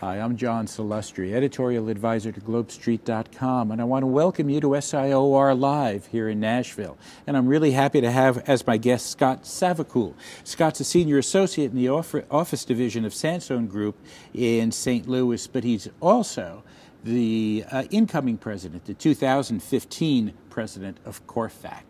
Hi, I'm John Salustri, editorial advisor to GlobeStreet.com, and I want to welcome you to SIOR Live here in Nashville. And I'm really happy to have as my guest Scott Savacool. Scott's a senior associate in the office division of Sansone Group in St. Louis, but he's also the uh, incoming president, the 2015 president of Corfac.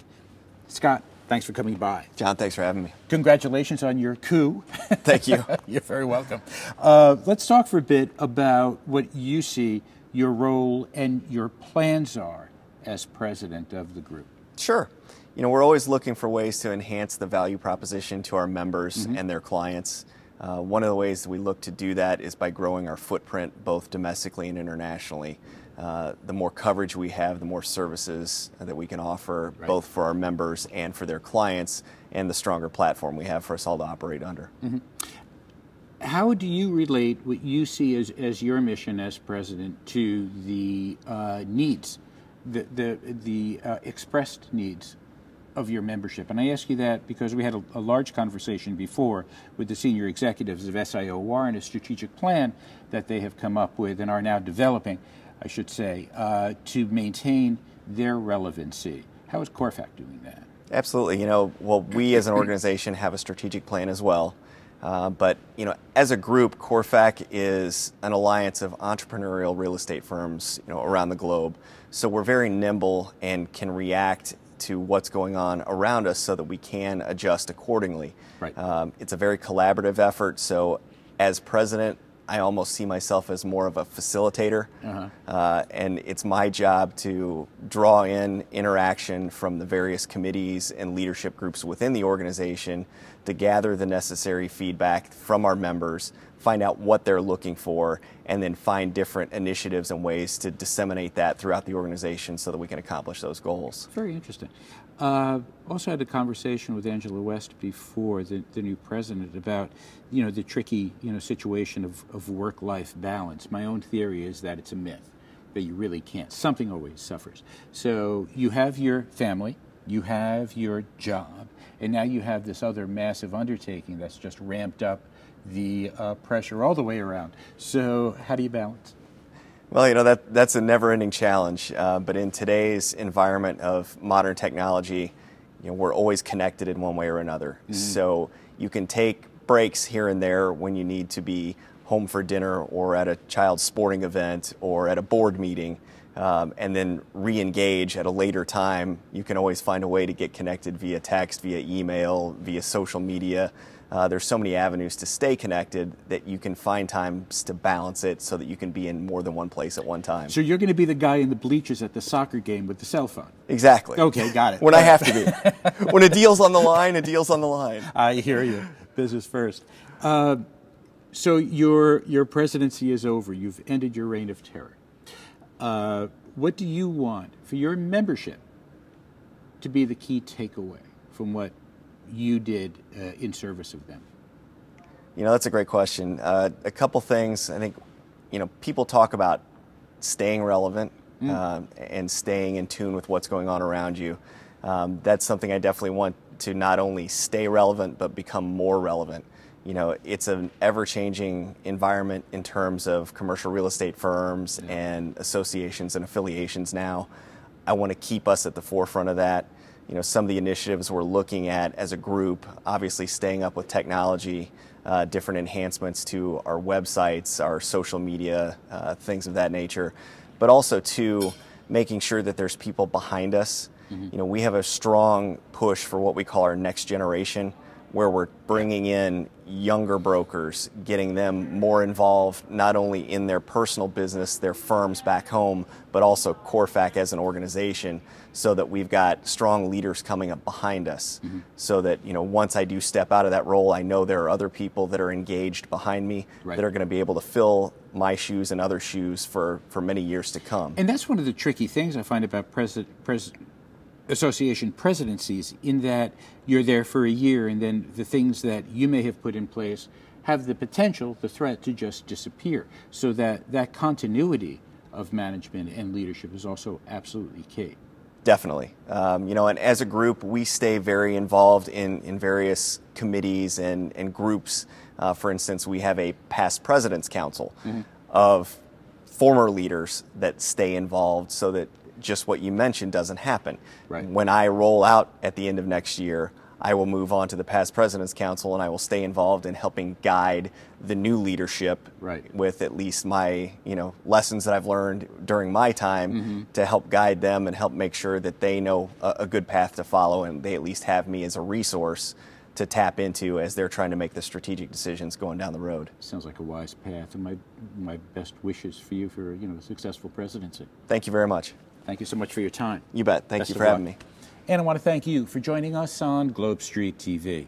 Scott, Thanks for coming by. John, thanks for having me. Congratulations on your coup. Thank you. You're very welcome. Uh, let's talk for a bit about what you see your role and your plans are as president of the group. Sure. You know, we're always looking for ways to enhance the value proposition to our members mm-hmm. and their clients. Uh, one of the ways that we look to do that is by growing our footprint both domestically and internationally. Uh, the more coverage we have, the more services that we can offer, right. both for our members and for their clients, and the stronger platform we have for us all to operate under. Mm-hmm. How do you relate what you see as, as your mission as president to the uh, needs, the, the, the uh, expressed needs of your membership? And I ask you that because we had a, a, large conversation before with the senior executives of SIOR and a strategic plan that they have come up with and are now developing. I should say, uh, to maintain their relevancy. How is Corfac doing that? Absolutely. You know, well, we as an organization have a strategic plan as well. Uh, but you know, as a group, Corfac is an alliance of entrepreneurial real estate firms, you know, around the globe. So we're very nimble and can react to what's going on around us, so that we can adjust accordingly. Right. Um, it's a very collaborative effort. So, as president, I almost see myself as more of a facilitator, uh-huh. uh, and it's my job to draw in interaction from the various committees and leadership groups within the organization to gather the necessary feedback from our members, find out what they're looking for, and then find different initiatives and ways to disseminate that throughout the organization so that we can accomplish those goals. Very interesting. Uh, also had a conversation with Angela West before the, the new president about you know the tricky you know situation of, of work life balance. My own theory is that it's a myth that you really can't. Something always suffers. So you have your family, you have your job, and now you have this other massive undertaking that's just ramped up the uh, pressure all the way around. So how do you balance? Well, you know, that, that's a never ending challenge. Uh, but in today's environment of modern technology, you know, we're always connected in one way or another. Mm-hmm. So you can take breaks here and there when you need to be home for dinner or at a child's sporting event or at a board meeting. Um, and then re engage at a later time. You can always find a way to get connected via text, via email, via social media. Uh, there's so many avenues to stay connected that you can find times to balance it so that you can be in more than one place at one time. So you're going to be the guy in the bleachers at the soccer game with the cell phone. Exactly. Okay, got it. when I have to be. when a deal's on the line, a deal's on the line. I hear you. Business first. Uh, so your your presidency is over. You've ended your reign of terror. Uh, what do you want for your membership to be the key takeaway from what you did uh, in service of them? You know, that's a great question. Uh, a couple things. I think, you know, people talk about staying relevant mm. uh, and staying in tune with what's going on around you. Um, that's something I definitely want to not only stay relevant, but become more relevant. You know, it's an ever changing environment in terms of commercial real estate firms yeah. and associations and affiliations now. I want to keep us at the forefront of that you know, some of the initiatives we're looking at as a group, obviously staying up with technology, uh, different enhancements to our websites, our social media, uh, things of that nature, but also to making sure that there's people behind us. Mm-hmm. You know, we have a strong push for what we call our next generation where we're bringing in younger brokers, getting them more involved not only in their personal business, their firms back home, but also Corfac as an organization, so that we've got strong leaders coming up behind us. Mm-hmm. So that you know, once I do step out of that role, I know there are other people that are engaged behind me right. that are going to be able to fill my shoes and other shoes for for many years to come. And that's one of the tricky things I find about president. Pres- association presidencies in that you're there for a year and then the things that you may have put in place have the potential, the threat to just disappear. So that that continuity of management and leadership is also absolutely key. Definitely. Um, you know, and as a group, we stay very involved in, in various committees and, and groups. Uh, for instance, we have a past president's council. Mm-hmm of former leaders that stay involved so that just what you mentioned doesn't happen. Right. When I roll out at the end of next year, I will move on to the past president's council and I will stay involved in helping guide the new leadership Right. with at least my you know lessons that I've learned during my time mm-hmm. to help guide them and help make sure that they know a, a good path to follow and they at least have me as a resource to tap into as they're trying to make the strategic decisions going down the road. Sounds like a wise path, and my my best wishes for you for you know a successful presidency. Thank you very much. Thank you so much for your time. You bet. Thank Best you for having luck. me. And I want to thank you for joining us on Globe Street TV.